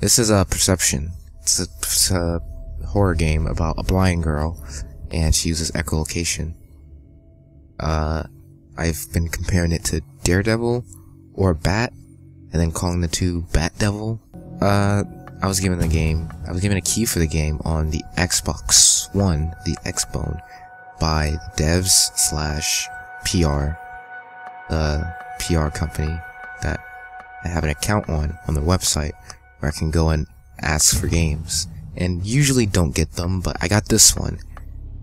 This is a perception. It's a, it's a horror game about a blind girl, and she uses echolocation. Uh, I've been comparing it to Daredevil or Bat, and then calling the two Bat Devil. Uh, I was given the game. I was given a key for the game on the Xbox One, the Xbone, by devs slash PR, uh, PR company that I have an account on on the website where I can go and ask for games. And usually don't get them, but I got this one.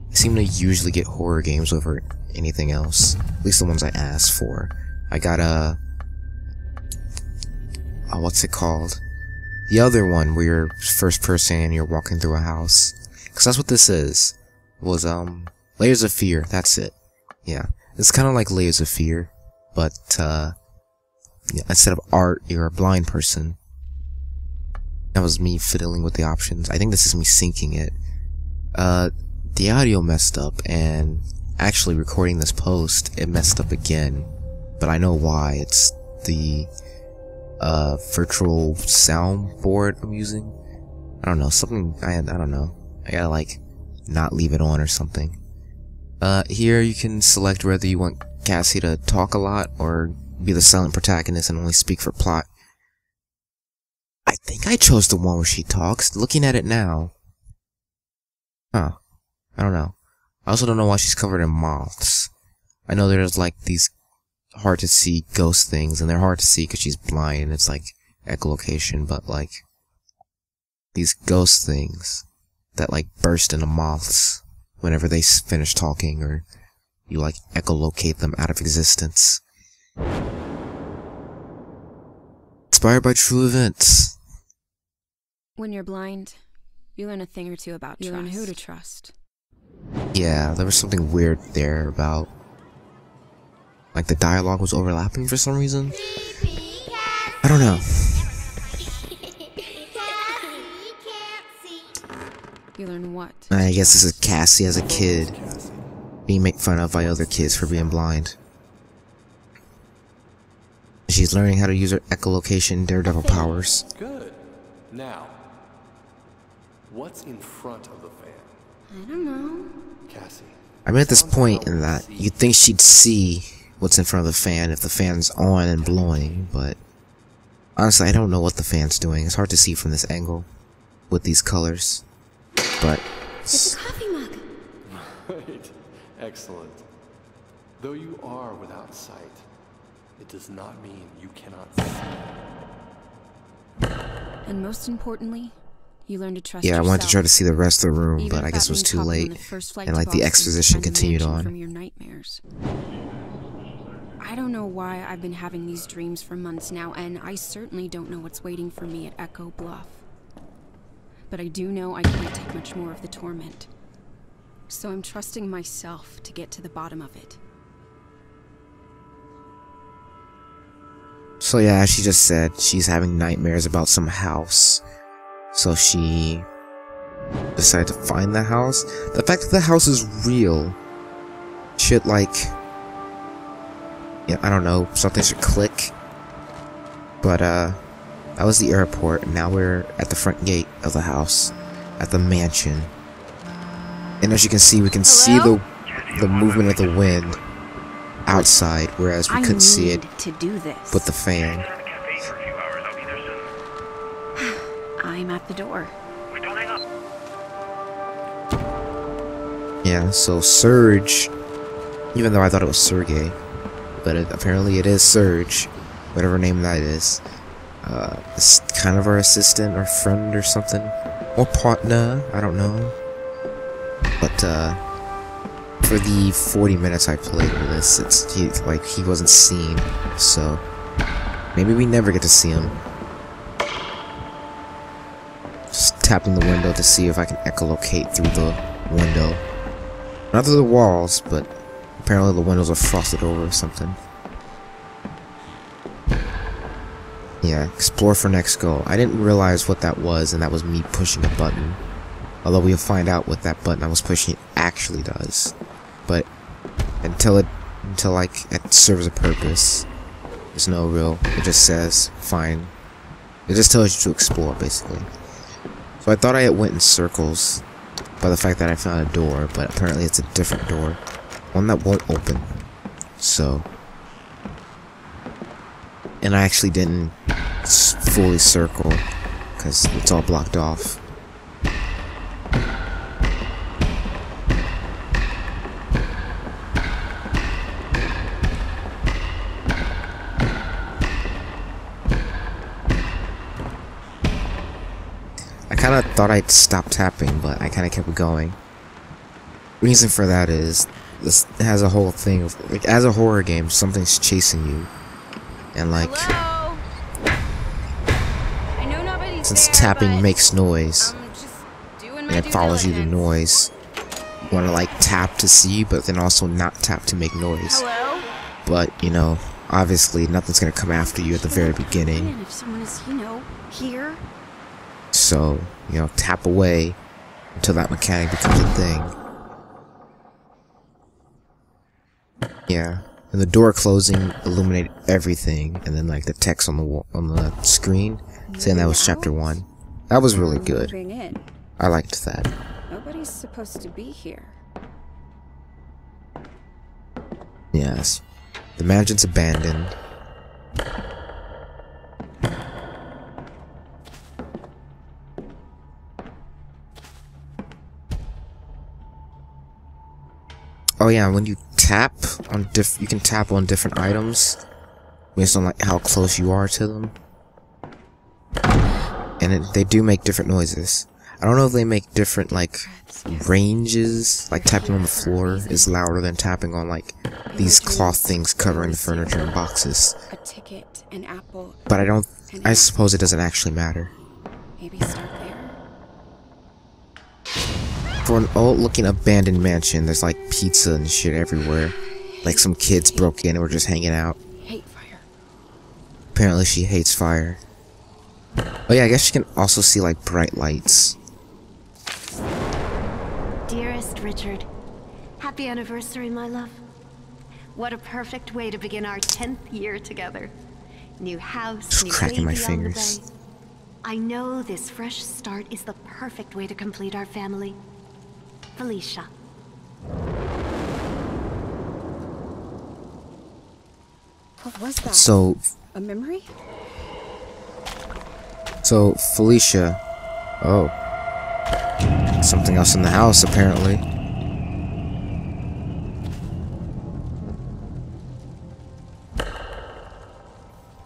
I seem to usually get horror games over anything else. At least the ones I asked for. I got a... What's it called? The other one where you're first person and you're walking through a house. Cause that's what this is. Was, um, Layers of Fear. That's it. Yeah. It's kind of like Layers of Fear, but, uh, yeah, instead of art, you're a blind person. That was me fiddling with the options. I think this is me syncing it. Uh, the audio messed up, and actually recording this post, it messed up again. But I know why. It's the, uh, virtual soundboard I'm using. I don't know, something, I, I don't know. I gotta, like, not leave it on or something. Uh, here you can select whether you want Cassie to talk a lot or be the silent protagonist and only speak for plot. I think I chose the one where she talks, looking at it now. Huh. I don't know. I also don't know why she's covered in moths. I know there's like these hard to see ghost things, and they're hard to see because she's blind and it's like echolocation, but like these ghost things that like burst into moths whenever they finish talking or you like echolocate them out of existence. Inspired by true events. When you're blind, you learn a thing or two about you trust. learn who to trust. Yeah, there was something weird there about like the dialogue was overlapping for some reason. I don't know. You learn what? I guess this is Cassie as a kid being made fun of by other kids for being blind. She's learning how to use her echolocation daredevil powers. Good. Now, what's in front of the fan? I don't know. Cassie. I'm at this point in that you'd think she'd see what's in front of the fan if the fan's on and blowing, but honestly, I don't know what the fan's doing. It's hard to see from this angle with these colors, but it's a coffee mug. Right. Excellent. Though you are without sight, it does not mean you cannot see. And most importantly, you learn to trust Yeah, yourself. I wanted to try to see the rest of the room, Even but I guess it was too late, and like the exposition continued on. From your nightmares. I don't know why I've been having these dreams for months now, and I certainly don't know what's waiting for me at Echo Bluff. But I do know I can't take much more of the torment. So I'm trusting myself to get to the bottom of it. So yeah, as she just said, she's having nightmares about some house. So she decided to find the house. The fact that the house is real should like yeah, I don't know, something should click. But uh that was the airport, and now we're at the front gate of the house. At the mansion. And as you can see, we can see the the movement of the wind outside, whereas we I couldn't see it to do this. with the fan. I'm at the door. Yeah, so Serge, even though I thought it was Sergey, but it, apparently it is Serge, whatever name that is. Uh, it's kind of our assistant or friend or something. Or partner, I don't know. But, uh, for the 40 minutes I played with this, it's, he, like, he wasn't seen, so maybe we never get to see him. Just tapping the window to see if I can echolocate through the window. Not through the walls, but apparently the windows are frosted over or something. Yeah, explore for next goal. I didn't realize what that was, and that was me pushing a button. Although we'll find out what that button I was pushing actually does. But until it, until like it serves a purpose, there's no real. It just says find It just tells you to explore, basically. So I thought I went in circles by the fact that I found a door, but apparently it's a different door. One that won't open. So... And I actually didn't fully circle, because it's all blocked off. Kind of thought I'd stop tapping, but I kind of kept going. Reason for that is, this has a whole thing of, like, as a horror game, something's chasing you. And, like, since there, tapping makes noise, and it follows you to noise, you want to, like, tap to see, but then also not tap to make noise. Hello? But, you know, obviously nothing's gonna come after you at the very beginning. if someone is, you know, here. So, you know, tap away until that mechanic becomes a thing. Yeah. And the door closing illuminated everything, and then like the text on the wall, on the screen saying that was chapter one. That was really good. I liked that. Nobody's supposed to be here. Yes. The mansion's abandoned. Oh yeah, when you tap on diff, you can tap on different items based on like how close you are to them, and it, they do make different noises. I don't know if they make different like ranges. Like tapping on the floor is louder than tapping on like these cloth things covering the furniture and boxes. A ticket, an apple. But I don't. I suppose it doesn't actually matter. Maybe start there. For an old-looking abandoned mansion, there's like pizza and shit everywhere. Like some kids broke in and were just hanging out. Hate fire. Apparently she hates fire. Oh yeah, I guess she can also see like bright lights. Dearest Richard, happy anniversary, my love. What a perfect way to begin our 10th year together. New house, Just new cracking my baby on the fingers. I know this fresh start is the perfect way to complete our family. Felicia. What was that? So, a memory? so Felicia. Oh. Something else in the house, apparently.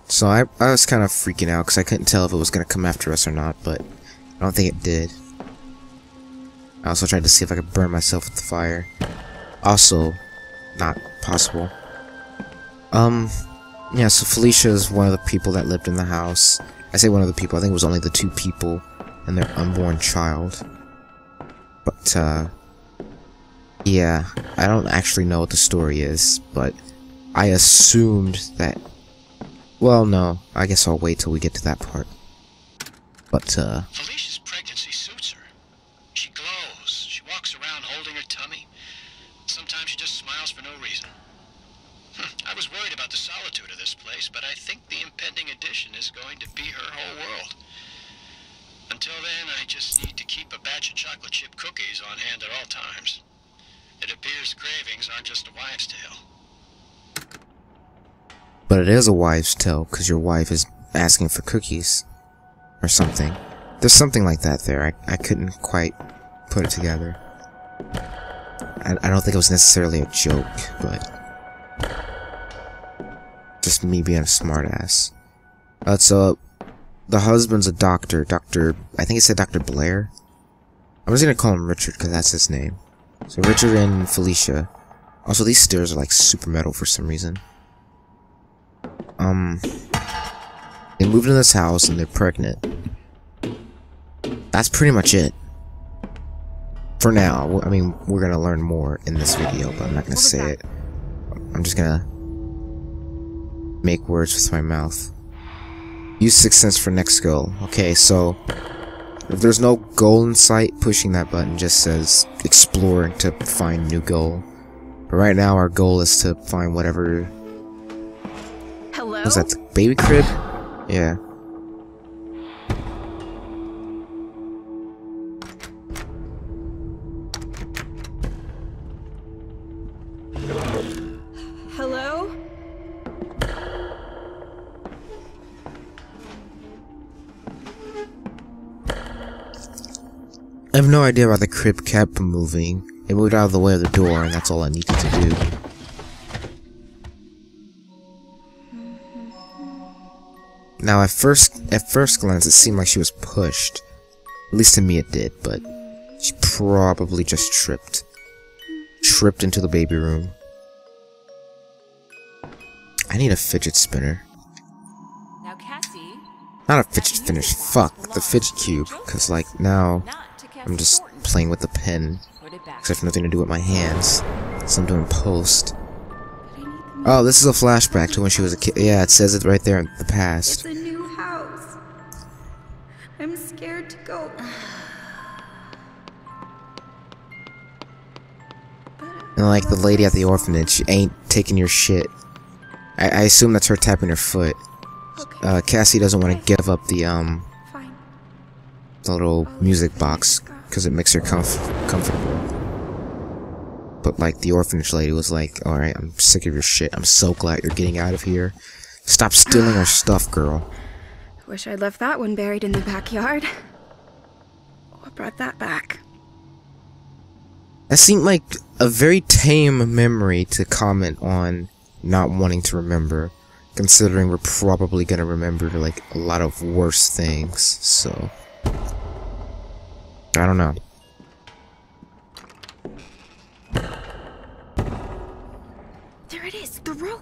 So I, I was kind of freaking out because I couldn't tell if it was going to come after us or not, but I don't think it did. I also tried to see if I could burn myself with the fire. Also, not possible. Um, yeah, so Felicia is one of the people that lived in the house. I say one of the people, I think it was only the two people and their unborn child. But, uh, yeah, I don't actually know what the story is, but I assumed that, well, no, I guess I'll wait till we get to that part. But, uh, Felicia's pregnancy suits her. She glows. She walks around holding her tummy. Sometimes she just smiles for no reason. Hm, I was worried about the solitude of this place, but I think the impending addition is going to be her whole world. Until then, I just need to keep a batch of chocolate chip cookies on hand at all times. It appears cravings aren't just a wives' tale. but it is a wives' tale, because your wife is asking for cookies. Or something. There's something like that there. I, I couldn't quite put it together. I, I don't think it was necessarily a joke, but... Just me being a smartass. Uh, so, the husband's a doctor. Dr. I think it said Dr. Blair. I'm just gonna call him Richard, because that's his name. So, Richard and Felicia. Also, these stairs are like super metal for some reason. Um... They moved in this house and they're pregnant. That's pretty much it. For now. I mean, we're gonna learn more in this video, but I'm not gonna say it. I'm just gonna make words with my mouth. Use Sixth Sense for next goal. Okay, so if there's no goal in sight, pushing that button just says explore to find new goal. But right now our goal is to find whatever Hello? was that the baby crib? Yeah. No idea why the crib kept moving. It moved out of the way of the door, and that's all I needed to do. Now, at first, at first glance, it seemed like she was pushed. At least to me it did, but she probably just tripped. Tripped into the baby room. I need a fidget spinner. Now, Cassie, Not a fidget spinner, fuck, the fidget cube, cause like, now, not to Cassie I'm just playing with the pen. Put it back. Because I have nothing to do with my hands. So I'm doing post. Oh, this is a flashback to when she was a kid. Yeah, it says it right there in the past. It's a new house. I'm scared to go. And like the lady at the orphanage ain't taking your shit. I, I assume that's her tapping her foot. Uh, Cassie doesn't want to give up the um. The little music box because it makes her comf comfortable. But like the orphanage lady was like, "All right, I'm sick of your shit. I'm so glad you're getting out of here. Stop stealing our stuff, girl." Wish I'd left that one buried in the backyard. What brought that back? That seemed like a very tame memory to comment on not wanting to remember, considering we're probably gonna remember like a lot of worse things, so. I don't know. There it is, the rope.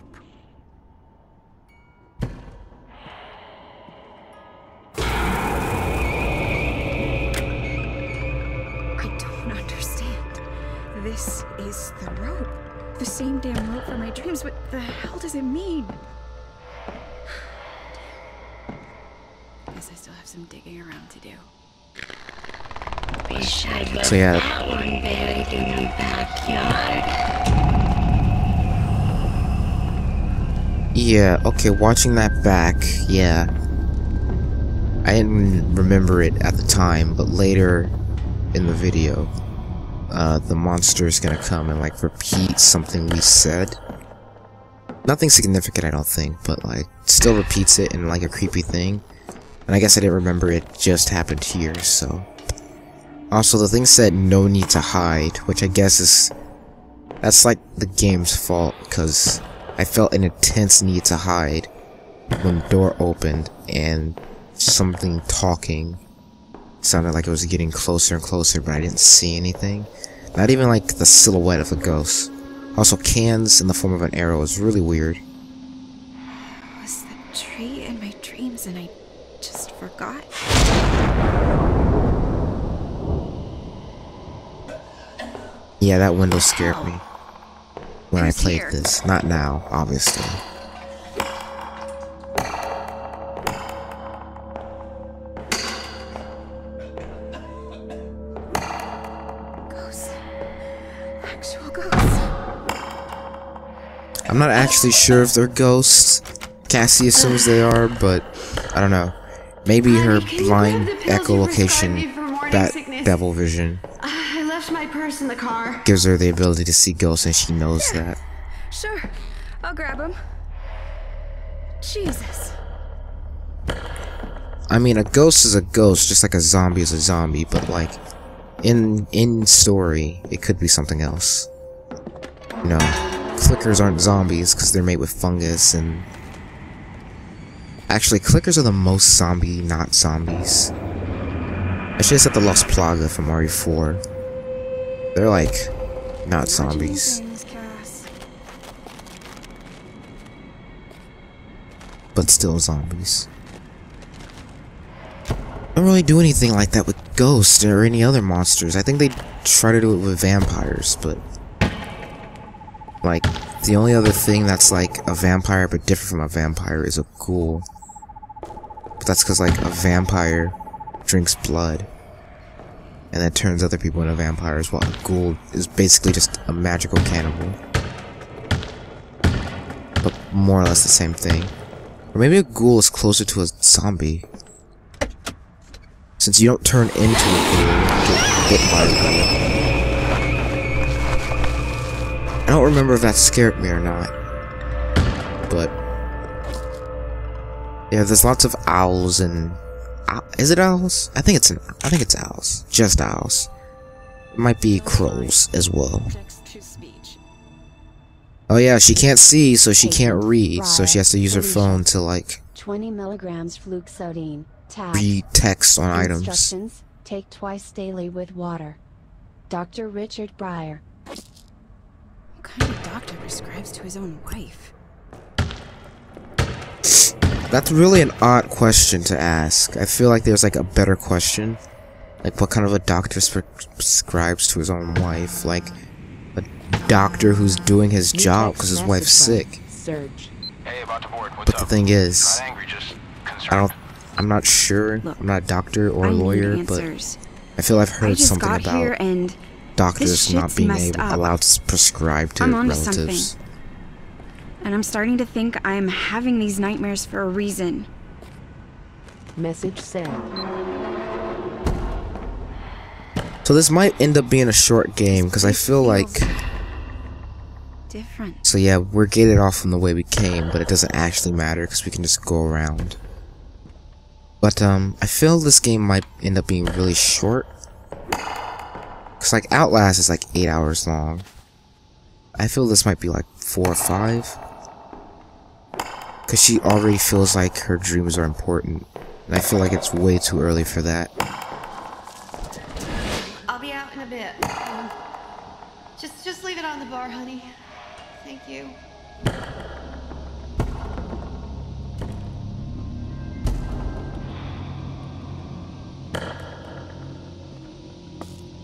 I don't understand. This is the rope. The same damn rope from my dreams. What the hell does it mean? Guess I still have some digging around to do. Wish I'd left So yeah, that one buried in the backyard. Yeah, okay, watching that back, yeah. I didn't remember it at the time, but later in the video, uh, the monster is gonna come and, like, repeat something we said. Nothing significant, I don't think, but, like, still repeats it in, like, a creepy thing. And I guess I didn't remember it just happened here, so... Also, the thing said no need to hide, which I guess is... That's, like, the game's fault, because... I felt an intense need to hide when the door opened and something talking sounded like it was getting closer and closer, but I didn't see anything. Not even like the silhouette of a ghost. Also, cans in the form of an arrow is really weird. Was the tree in my dreams and I forgot? Yeah, that window scared me oh. when I played here? this. Not now, obviously. Ghosts. Actual ghosts. I'm not actually sure if they're ghosts. Cassie assumes they are, but I don't know. Maybe her blind grab the pills you prescribed echolocation, me for morning that devil vision, I left my purse in the car. gives her the ability to see ghosts and she knows that. Sure, I'll grab him. Jesus. I mean, a ghost is a ghost, just like a zombie is a zombie, but like, in in story, it could be something else. You know, clickers aren't zombies because they're made with fungus and. Actually, clickers are the most zombie not zombies. I should have said the Lost Plaga from Mario 4. They're like, not zombies, Imagining things, Cass. but still zombies. don't really do anything like that with ghosts or any other monsters. I think they try to do it with vampires, but like the only other thing that's like a vampire but different from a vampire is a ghoul. That's because like a vampire drinks blood and then turns other people into vampires, while a ghoul is basically just a magical cannibal. But more or less the same thing. Or maybe a ghoul is closer to a zombie. Since you don't turn into a ghoul and get by ghoul. I don't remember if that scared me or not. But yeah, there's lots of owls and uh, is it owls? I think it's an, I think it's owls. Just owls. It might be crows as well. Oh yeah, she can't see, so she can't read, so she has to use her phone to like 20 milligrams fluoxetine. Tab. read text on items. Instructions, take twice daily with water. Dr. Richard Breyer. What kind of doctor prescribes to his own wife? That's really an odd question to ask. I feel like there's like a better question. Like what kind of a doctor prescribes to his own wife? Like a doctor who's doing his New job because his wife's wif's sick. Serge. Hey, about to board. What's But the up? thing is, Not angry, just. I don't. I'm not sure. Look, I'm not a doctor or I a need lawyer, but. I feel I've heard just something about doctors not being able, allowed to prescribe to I'm relatives. something. And I'm starting to think I'm having these nightmares for a reason. Message sent. So this might end up being a short game because I feel like. Different. So yeah, we're gated off from the way we came, but it doesn't actually matter because we can just go around. But um, I feel this game might end up being really short. Cause like Outlast is like eight hours long. I feel this might be like four or five. Cause she already feels like her dreams are important, and I feel like it's way too early for that. I'll be out in a bit. Um, just, just leave it on the bar, honey. Thank you.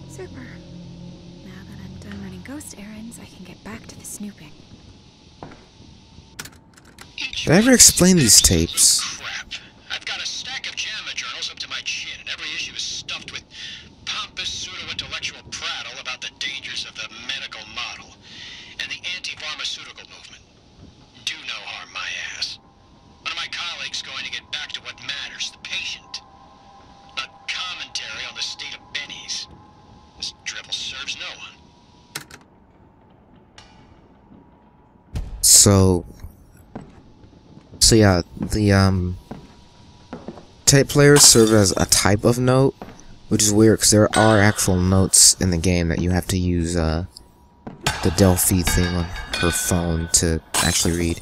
Super. Now that I'm done running ghost errands, I can get back to the snooping. Did I ever explain these tapes? So yeah, the um, tape players serve as a type of note, which is weird because there are actual notes in the game that you have to use uh, the Delphi thing on her phone to actually read.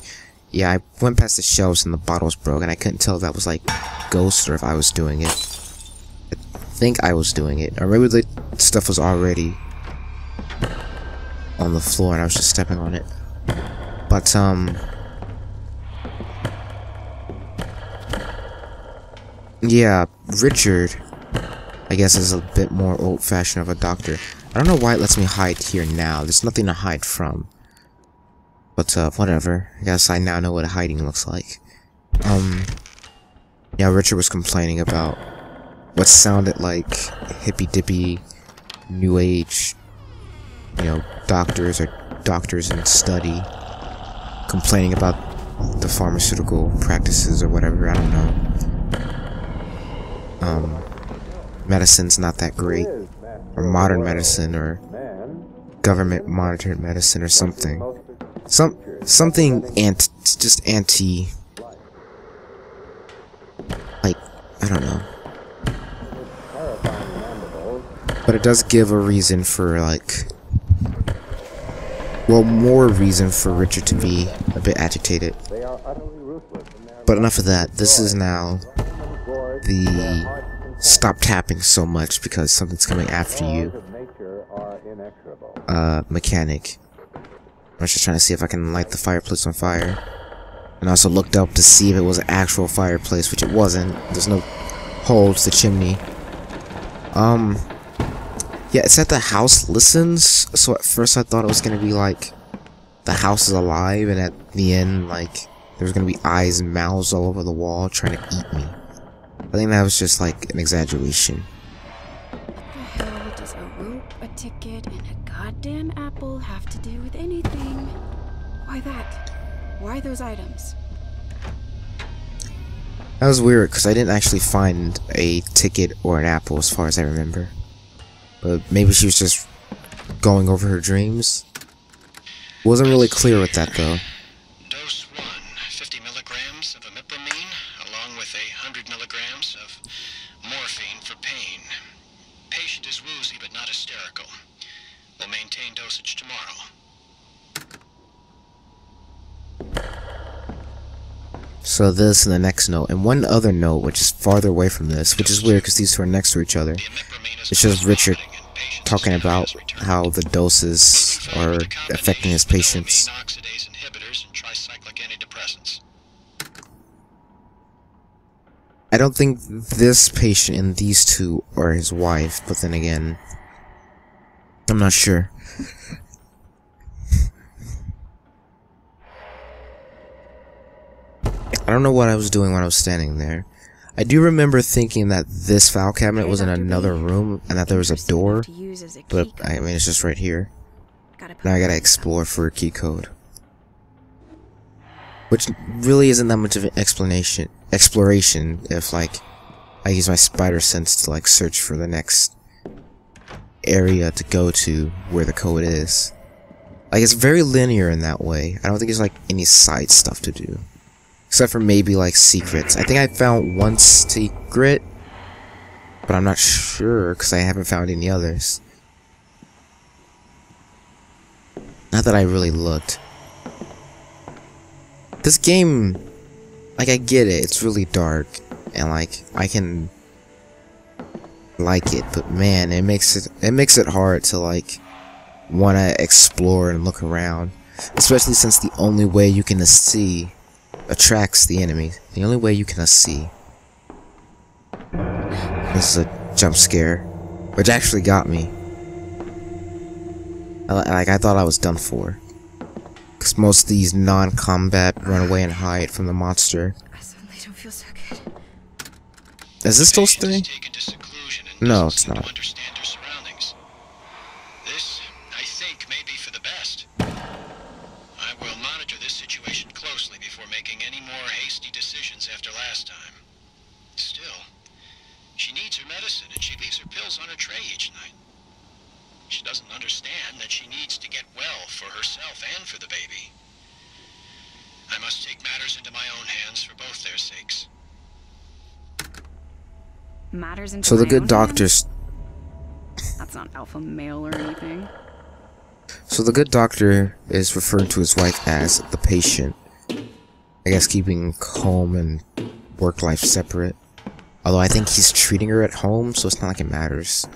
Yeah, I went past the shelves and the bottles broke, and I couldn't tell if that was like Ghost or if I was doing it. I think I was doing it, or maybe the stuff was already on the floor and I was just stepping on it. But, um... Yeah, Richard, I guess, is a bit more old-fashioned of a doctor. I don't know why it lets me hide here now. There's nothing to hide from. But, uh, whatever. I guess I now know what hiding looks like. Um... Yeah, Richard was complaining about what sounded like hippy-dippy, new age, you know, doctors or doctors in study complaining about the pharmaceutical practices or whatever, I don't know. Um, medicine's not that great. Or modern medicine, or government monitored medicine or something. Some, something ant, just anti, like, I don't know. But it does give a reason for, like, well, more reason for Richard to be a bit agitated. But enough of that. This is now the stop tapping so much because something's coming after you. Uh, mechanic. I was just trying to see if I can light the fireplace on fire. And I also looked up to see if it was an actual fireplace, which it wasn't. There's no hole to the chimney. Um, yeah, it said the house listens, so at first I thought it was gonna be like the house is alive, and at the end, like there's gonna be eyes and mouths all over the wall trying to eat me. I think that was just like an exaggeration. What the hell does a rope, a ticket, and a goddamn apple have to do with anything? Why that? Why those items? That was weird because I didn't actually find a ticket or an apple as far as I remember. But maybe she was just going over her dreams. Wasn't really clear with that though. Dose 1, 50 milligrams of imipramine, along with a 100 milligrams of woozy but not hysterical. We'll maintain dosage tomorrow. So this and the next note, and one other note which is farther away from this, which is weird because these two are next to each other. It's just Richard talking about how the doses are affecting his patients. I don't think this patient and these two are his wife, but then again, I'm not sure. I don't know what I was doing when I was standing there. I do remember thinking that this file cabinet was in another room and that there was a door, To use as a but I mean it's just right here. Now I gotta explore for a key code. Which really isn't that much of an explanation exploration if like I use my spider sense to like search for the next area to go to where the code is. Like it's very linear in that way. I don't think there's like any side stuff to do. Except for maybe like secrets. I think I found one secret, but I'm not sure because I haven't found any others. Not that I really looked. This game, like I get it, it's really dark, and like I can like it, but man, it makes it it makes it hard to like want to explore and look around, especially since the only way you can see attracts the enemy. The only way you can see. This is a jump scare, which actually got me. I, like I thought I was done for. Cause most of these non-combat run away and hide from the monster. I suddenly don't feel so good. Is this still Patient is staying? taken to seclusion and No, it's not. understand her surroundings. This, I think, may be for the best. I will monitor this situation closely before making any more hasty decisions after last time. Still, she needs her medicine and she leaves her pills on her tray each night. She doesn't understand that she needs to get well for herself and for the baby. I must take matters into my own hands for both their sakes. Matters into So the good doctors. That's not alpha male or anything. so the good doctor is referring to his wife as the patient. I guess keeping home and work life separate. Although I think he's treating her at home, so it's not like it matters.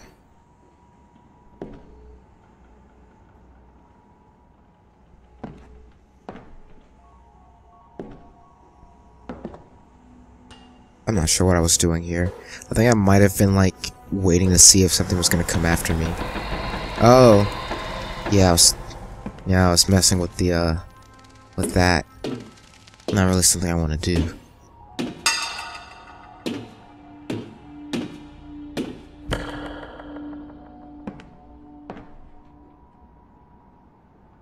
I'm not sure what I was doing here. I think I might have been like waiting to see if something was gonna come after me. Oh, yeah, I was, yeah, I was messing with the uh, with that. Not really something I want to do.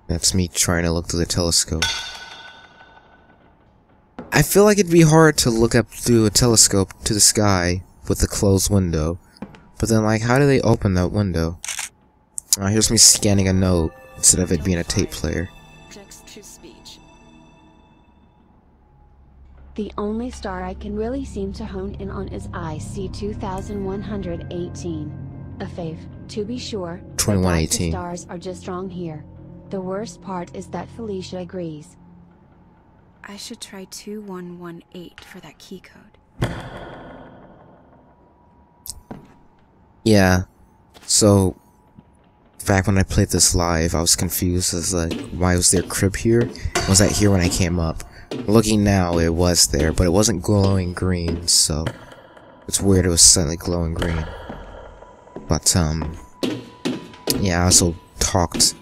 That's me trying to look through the telescope. I feel like it'd be hard to look up through a telescope to the sky with a closed window. But then, like, how do they open that window? Uh, here's me scanning a note instead of it being a tape player. Text to speech. The only star I can really seem to hone in on is IC 2118. A fave, to be sure. 2118. The stars are just wrong here. The worst part is that Felicia agrees. I should try 2118 for that key code. Yeah. So, back when I played this live, I was confused as like, why was there crib here? Was that here when I came up? Looking now, it was there, but it wasn't glowing green, so it's weird it was suddenly glowing green. But, um, yeah, I also talked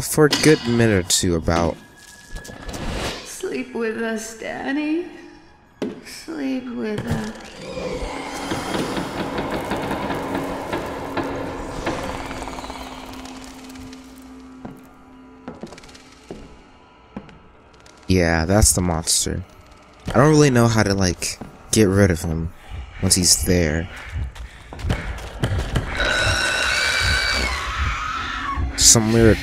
for a good minute or two about Sleep with us, Danny. Sleep with us. Yeah, that's the monster. I don't really know how to, like, get rid of him once he's there. Some weird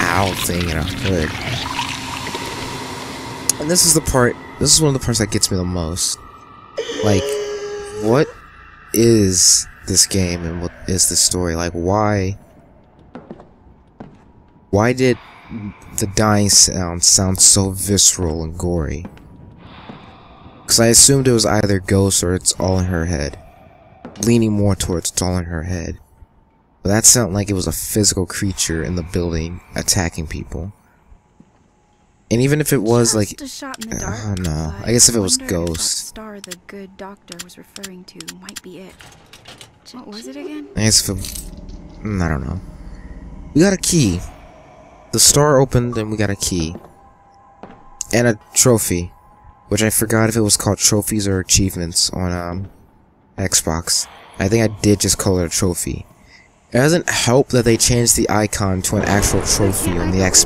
owl thing in a hood. And this is the part, this is one of the parts that gets me the most. Like, what is this game and what is the story. Like, why? Why did the dying sound sound so visceral and gory? Because I assumed it was either ghosts or it's all in her head. Leaning more towards it's all in her head. But that sounded like it was a physical creature in the building attacking people. And even if it was like, Just a shot in the I dark, don't know. I guess if it was wonder if that ghosts. star the good doctor was referring to might be it. What was it again? I guess if it, mm, I don't know. We got a key. The store opened and we got a key. And a trophy. Which I forgot if it was called trophies or achievements on um Xbox. I think I did just call it a trophy. It doesn't help that they changed the icon to an actual trophy on the X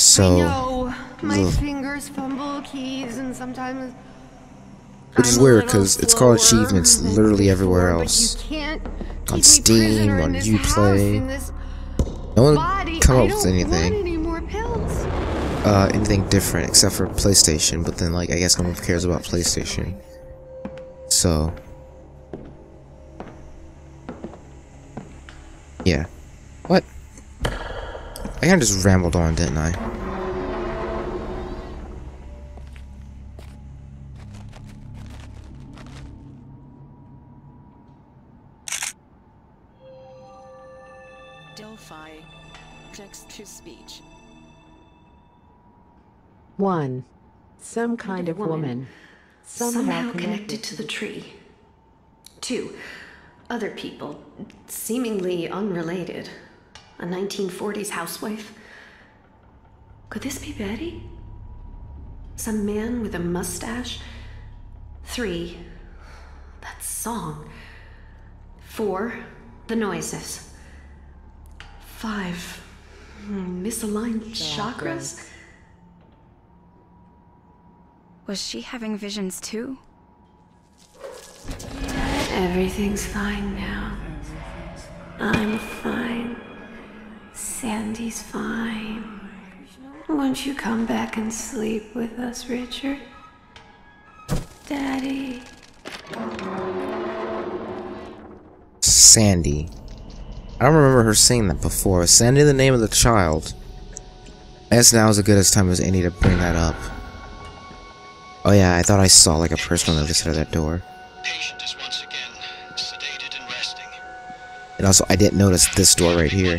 So No, my ugh. fingers fumble keys and sometimes. Which is I'm weird, because it's called achievements literally everywhere else. But you can't On Steam, on Uplay. house, in this no one body. come up with anything. Want any more pills. uh, anything different except for PlayStation, but then, like, I guess no one cares about PlayStation. So. Yeah. What? I kinda just rambled on, didn't I? Delphi. Text to speech. 1. Some kind of woman. woman. Somehow, Somehow connected. connected to the tree. Two, other people, seemingly unrelated. A 1940s housewife. Could this be Betty? Some man with a mustache? Three, that song. Four, the noises. Five, misaligned chakras? Was she having visions too? Everything's fine now. I'm fine. Sandy's fine. Won't you come back and sleep with us, Richard? Daddy. Sandy. I don't remember her saying that before. Sandy the name of the child? I guess now is as good as time as any to bring that up. Oh yeah, I thought I saw like a person on the other side of that door. Patient is once again sedated and resting. And also, I didn't notice this door right here.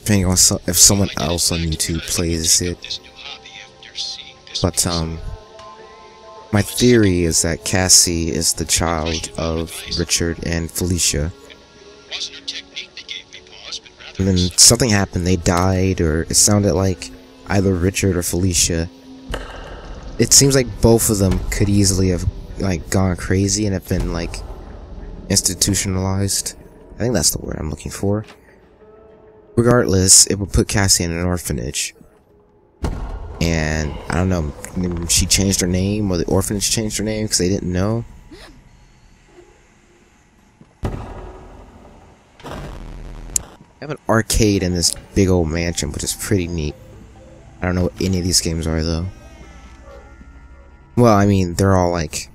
depending on so if someone else on YouTube plays it. But, um, my theory is that Cassie is the child of Richard and Felicia. And then something happened, they died, or it sounded like either Richard or Felicia. It seems like both of them could easily have, like, gone crazy and have been, like, institutionalized. I think that's the word I'm looking for. Regardless, it would put Cassie in an orphanage. And, I don't know, she changed her name, or the orphanage changed her name because they didn't know. I have an arcade in this big old mansion, which is pretty neat. I don't know what any of these games are, though. Well, I mean, they're all like...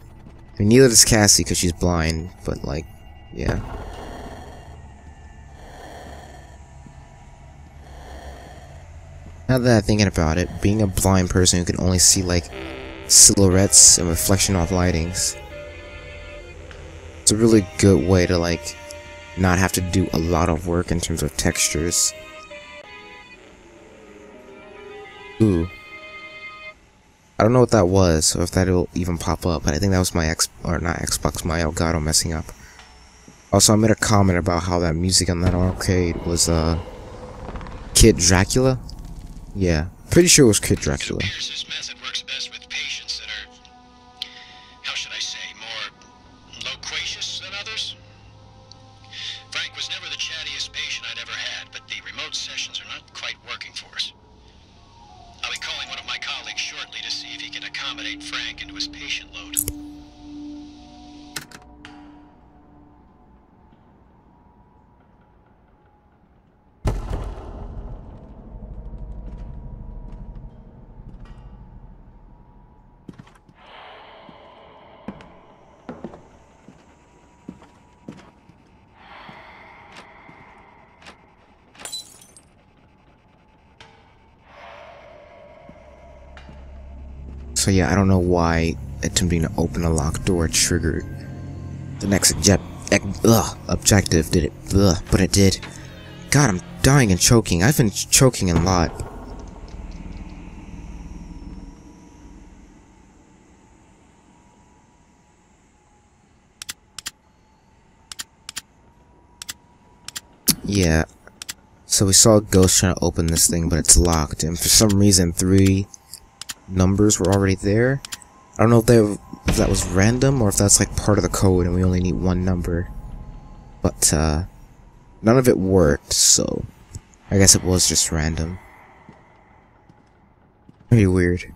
I mean, neither does Cassie, because she's blind, but, like, yeah. Now that I'm thinking about it, being a blind person who can only see, like, silhouettes and reflection off lightings, it's a really good way to, like, not have to do a lot of work in terms of textures. Ooh. I don't know what that was, or if that'll even pop up, but I think that was my X, or not Xbox, my Elgato messing up. Also, I made a comment about how that music on that arcade was, uh, Kid Dracula? Yeah, pretty sure it was Kid It Dracula. So yeah, I don't know why attempting to open a locked door triggered the next object, ugh, objective. Did it? Ugh, but it did. God, I'm dying and choking. I've been choking a lot. Yeah. So we saw a ghost trying to open this thing, but it's locked. And for some reason, three numbers were already there. I don't know if, they, if that was random or if that's like part of the code and we only need one number. But, uh, none of it worked, so I guess it was just random. Pretty weird.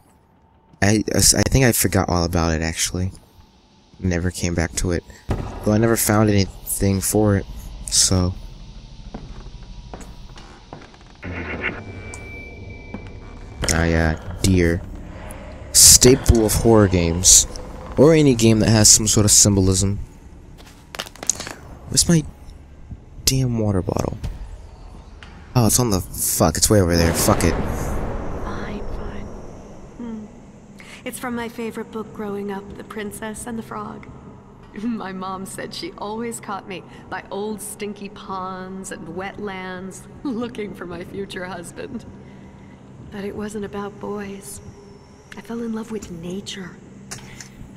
I, I think I forgot all about it, actually. Never came back to it. Though I never found anything for it, so... Ah, yeah, deer. Staple of horror games. Or any game that has some sort of symbolism. Where's my damn water bottle? Oh, it's on the... Fuck, it's way over there. Fuck it. Fine, fine. Hmm. It's from my favorite book growing up, The Princess and the Frog. My mom said she always caught me by old stinky ponds and wetlands, looking for my future husband. But it wasn't about boys. I fell in love with nature.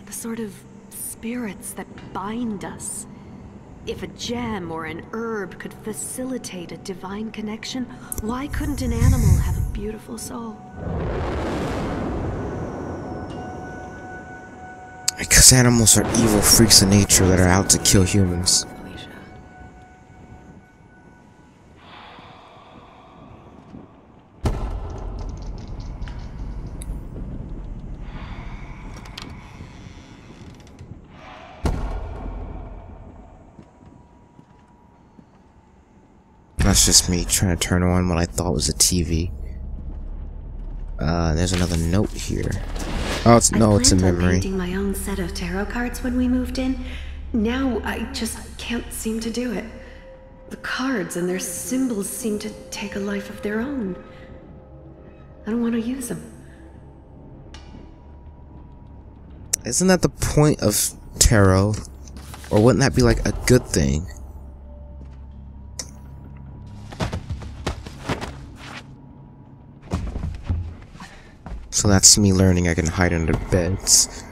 The sort of spirits that bind us. If a gem or an herb could facilitate a divine connection, why couldn't an animal have a beautiful soul? Because animals are evil freaks of nature that are out to kill humans. Felicia. That's just me trying to turn on what I thought was a TV. Uh, there's another note here. Oh, it's no, it's a memory. painting my own set of tarot cards when we moved in. Now I just can't seem to do it. The cards and their symbols seem to take a life of their own. I don't want to use them. Isn't that the point of tarot? Or wouldn't that be like a good thing? So that's me learning I can hide under beds.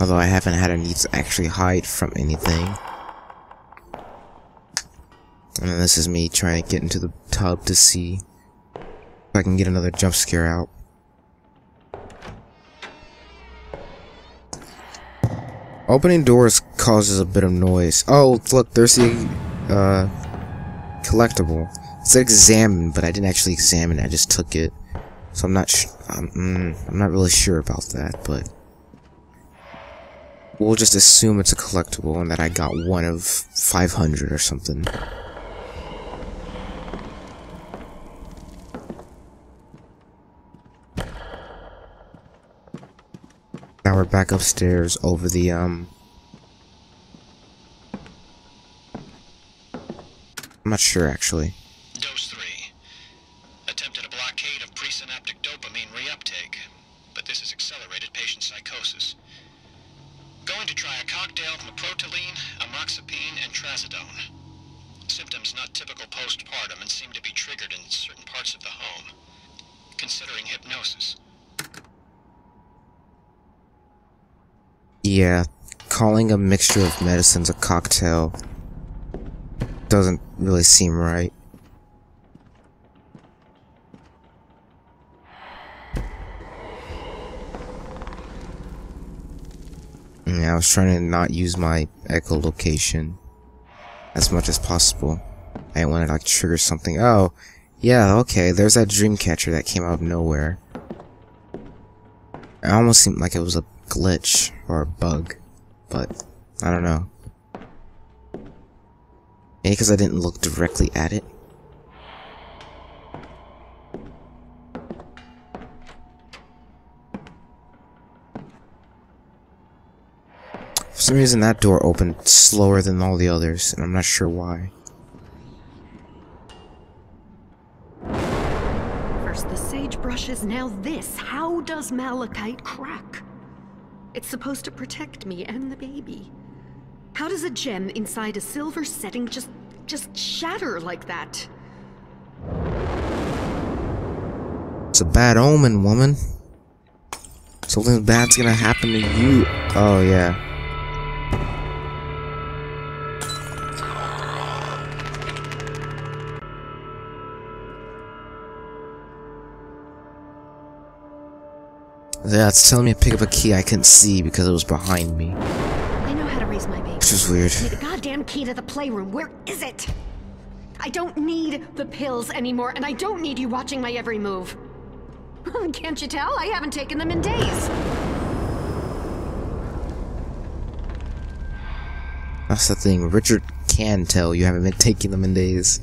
Although I haven't had a need to actually hide from anything. And then this is me trying to get into the tub to see if I can get another jump scare out. Opening doors causes a bit of noise. Oh, look, there's the, uh, collectible. It's said examine, but I didn't actually examine it, I just took it. So I'm not I'm, mm, I'm not really sure about that, but... We'll just assume it's a collectible and that I got one of 500 or something. Now we're back upstairs over the, um... I'm not sure, actually. Dose 3. Attempted a blockade of presynaptic dopamine reuptake, but this has accelerated patient psychosis. Going to try a cocktail of maprotiline, amoxapine, and trazodone. Symptoms not typical postpartum and seem to be triggered in certain parts of the home. Considering hypnosis. Yeah, calling a mixture of medicines a cocktail doesn't really seem right. Yeah, I was trying to not use my echolocation. as much as possible. I didn't want to like trigger something. Oh, yeah, okay, there's that dream catcher that came out of nowhere. It almost seemed like it was a glitch or a bug, but I don't know. Maybe because I didn't look directly at it. For some reason that door opened slower than all the others, and I'm not sure why. First the sagebrushes, now this. How does malachite crack? It's supposed to protect me and the baby. How does a gem inside a silver setting just just shatter like that? It's a bad omen, woman. Something bad's gonna happen to you. Oh, yeah. Yeah, it's telling me to pick up a key I couldn't see because it was behind me. I know how to raise my baby. Which is weird. Need the goddamn key to the playroom. Where is it? I don't need the pills anymore, and I don't need you watching my every move. Can't you tell? I haven't taken them in days. That's the thing. Richard can tell you haven't been taking them in days.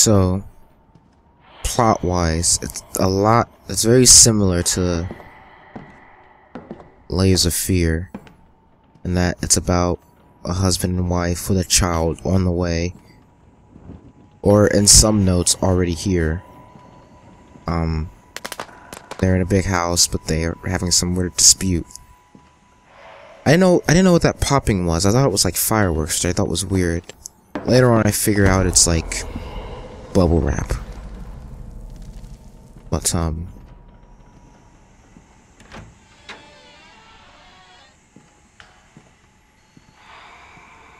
So, plot-wise, it's a lot. It's very similar to Layers of Fear, in that it's about a husband and wife with a child on the way, or in some notes already here. Um, they're in a big house, but they are having some weird dispute. I know I didn't know what that popping was. I thought it was like fireworks, which I thought was weird. Later on, I figure out it's like bubble wrap. But um,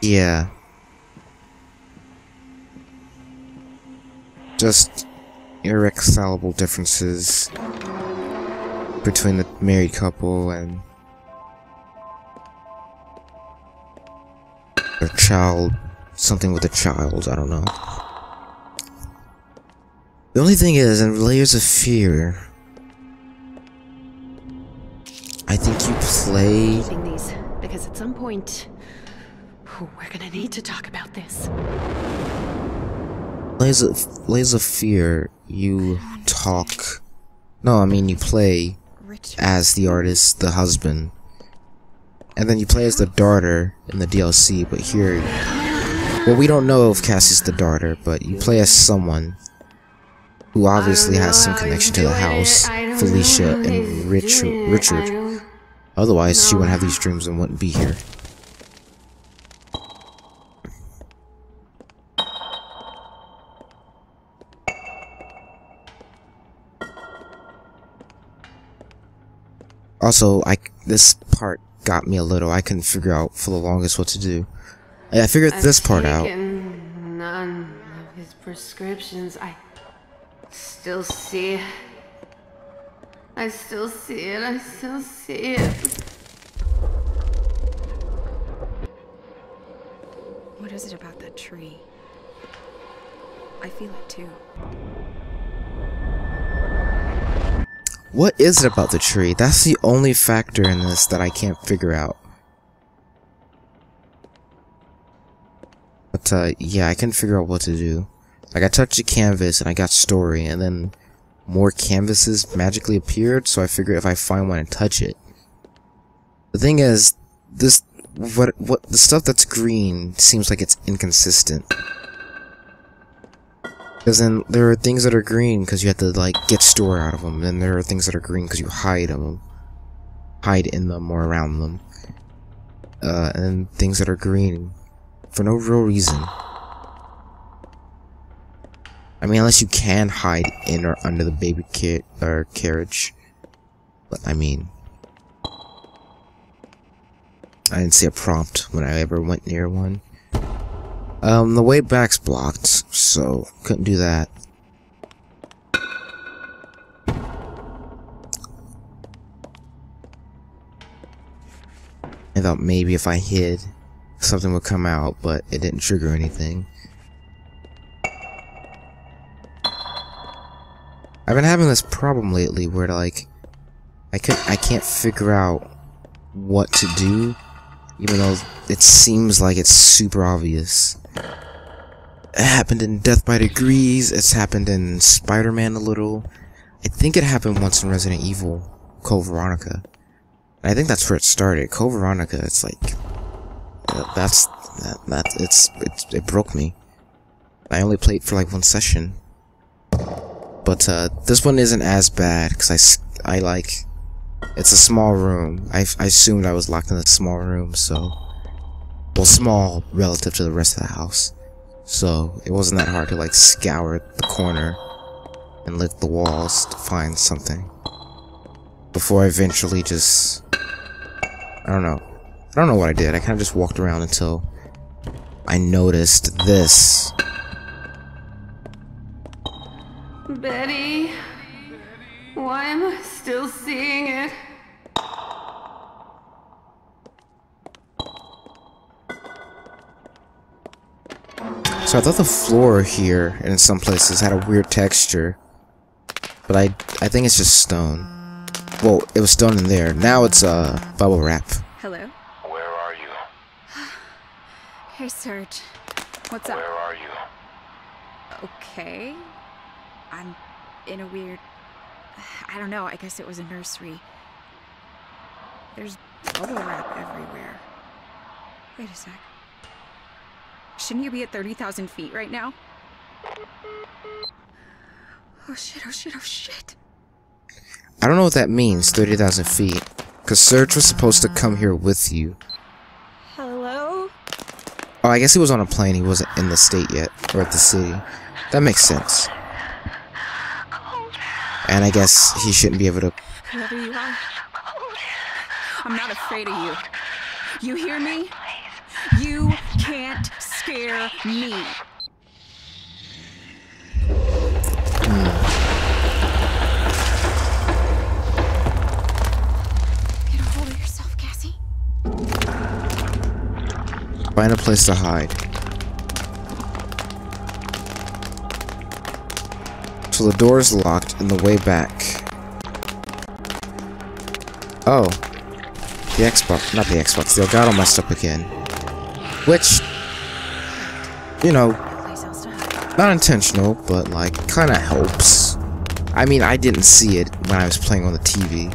yeah, just irreconcilable differences between the married couple and a child, something with a child, I don't know. The only thing is, in Layers of Fear, I think you play... Keeping these, because at some point, we're gonna need to talk about this. Layers of, Layers of Fear, you talk... No, I mean you play as the artist, the husband. And then you play as the daughter in the DLC, but here... Well, we don't know if Cassie's the daughter, but you play as someone who obviously has some connection to the house, Felicia and Richard. Richard. Otherwise, she wouldn't have these dreams and wouldn't be here. Also, I this part got me a little. I couldn't figure out for the longest what to do. I figured I've this part out. None of his prescriptions. I still see it. I still see it. I still see it. What is it about that tree? I feel it too. What is it about the tree? That's the only factor in this that I can't figure out. But, uh, yeah, I can't figure out what to do. Like, I touched a canvas and I got story, and then more canvases magically appeared, so I figured if I find one and touch it. The thing is, this, what, what, the stuff that's green seems like it's inconsistent. Because then there are things that are green because you have to like get store out of them, and there are things that are green because you hide them, hide in them or around them, uh, and things that are green for no real reason. I mean, unless you can hide in or under the baby kit or carriage. But I mean, I didn't see a prompt when I ever went near one. Um, the way back's blocked, so couldn't do that. I thought maybe if I hid, something would come out, but it didn't trigger anything. I've been having this problem lately where like I could I can't figure out what to do even though it seems like it's super obvious. It happened in Death by Degrees, it's happened in Spider-Man a little. I think it happened once in Resident Evil, Code Veronica. And I think that's where it started. Code Veronica, it's like uh, that's that, that it's, it's it broke me. I only played for like one session. But uh, this one isn't as bad because I, I like it's a small room. I, I assumed I was locked in a small room, so well, small relative to the rest of the house. So it wasn't that hard to like scour the corner and lick the walls to find something. Before I eventually just I don't know. I don't know what I did. I kind of just walked around until I noticed this. Betty, why am I still seeing it? So I thought the floor here in some places had a weird texture. But I I think it's just stone. Well, it was stone in there. Now it's uh bubble wrap. Hello? Where are you? Hey, Serge. What's up? Where are you? Okay. I'm in a weird. I don't know, I guess it was a nursery. There's bubble wrap everywhere. Wait a sec. Shouldn't you be at 30,000 feet right now? Oh shit, oh shit, oh shit. I don't know what that means, 30,000 feet. Because Serge was supposed to come here with you. Hello? Oh, I guess he was on a plane. He wasn't in the state yet. Or at the city. That makes sense. And I guess he shouldn't be able to... Whoever you are, I'm not afraid of you. You hear me? You can't scare me. Get a hold of yourself, Cassie. Find a place to hide. So the door is locked and the way back. Oh. The Xbox, not the Xbox, the Elgato messed up again. Which, you know, not intentional, but like, kinda helps. I mean, I didn't see it when I was playing on the TV,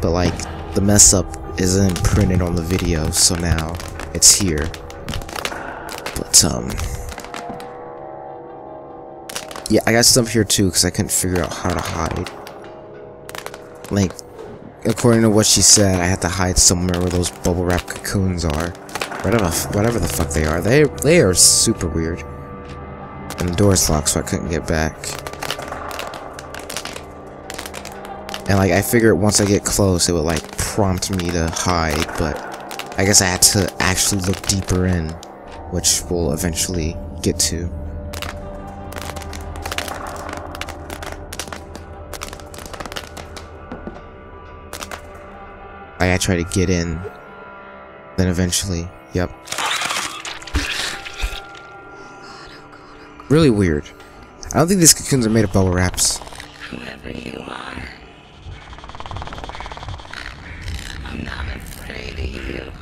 but like, the mess up isn't printed on the video, so now it's here. But, um, yeah, I got stuff here too, because I couldn't figure out how to hide. Like, according to what she said, I had to hide somewhere where those bubble wrap cocoons are. Whatever, whatever the fuck they are. They, they are super weird. And the door's locked, so I couldn't get back. And like, I figured once I get close, it would like prompt me to hide, but I guess I had to actually look deeper in, which we'll eventually get to. I try to get in, then eventually, yep. Really weird. I don't think these cocoons are made of bubble wraps. Whoever you are, I'm not afraid of. You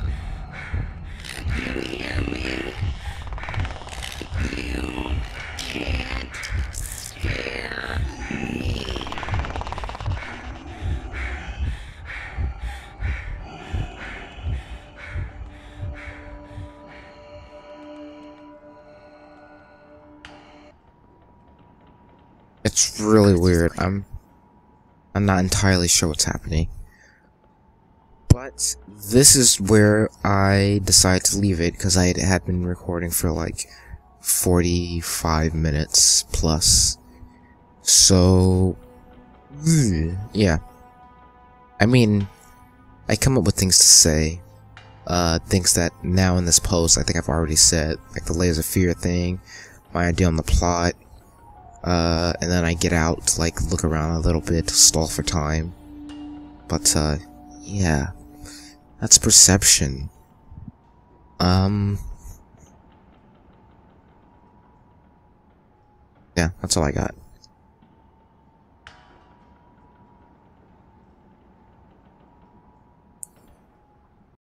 really weird. I'm I'm not entirely sure what's happening. But this is where I decided to leave it because I had been recording for like 45 minutes plus. So yeah. I mean, I come up with things to say. Uh, things that now in this post I think I've already said, like the layers of fear thing, my idea on the plot, uh, and then I get out, like, look around a little bit, stall for time. But, uh, yeah. That's perception. Um... Yeah, that's all I got.